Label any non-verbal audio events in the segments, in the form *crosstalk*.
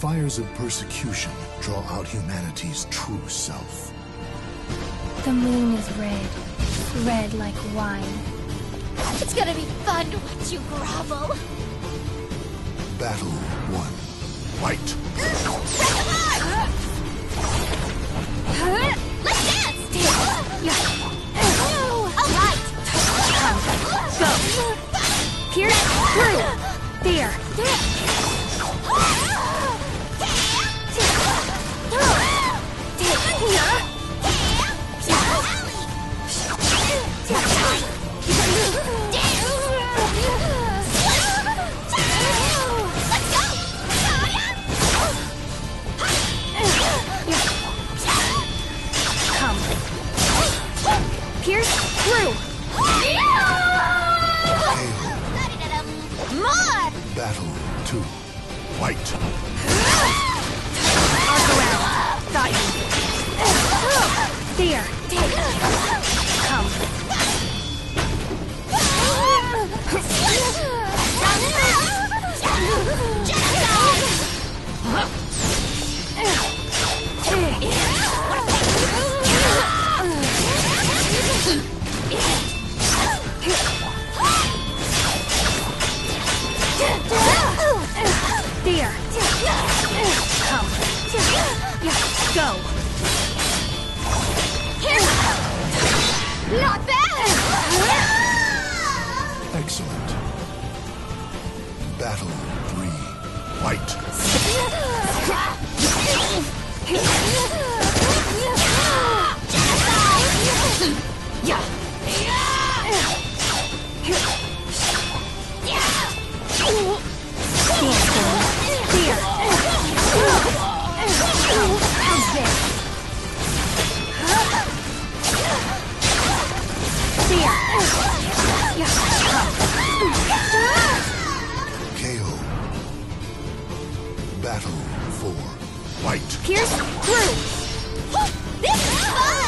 Fires of persecution draw out humanity's true self. The moon is red, red like wine. It's gonna be fun to watch you grovel. Battle one. Fight. Let's dance! All right! Go! Pierce through! There! Pierce through! More! Battle two. Fight. Arc around. There. Come. Go. Not bad! Excellent. Battle three. Fight. *laughs* KO. Battle four. Fight. Pierce through. This is fun!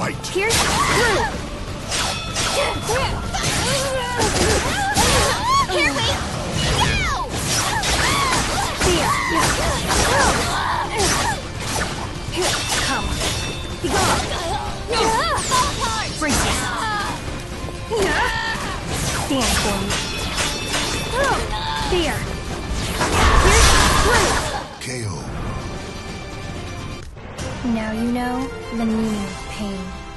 Fight. Pierce. Here we go! There. Come. Be gone. Fall apart! Brace. Stand for me. There. KO. Now you know the meaning pain.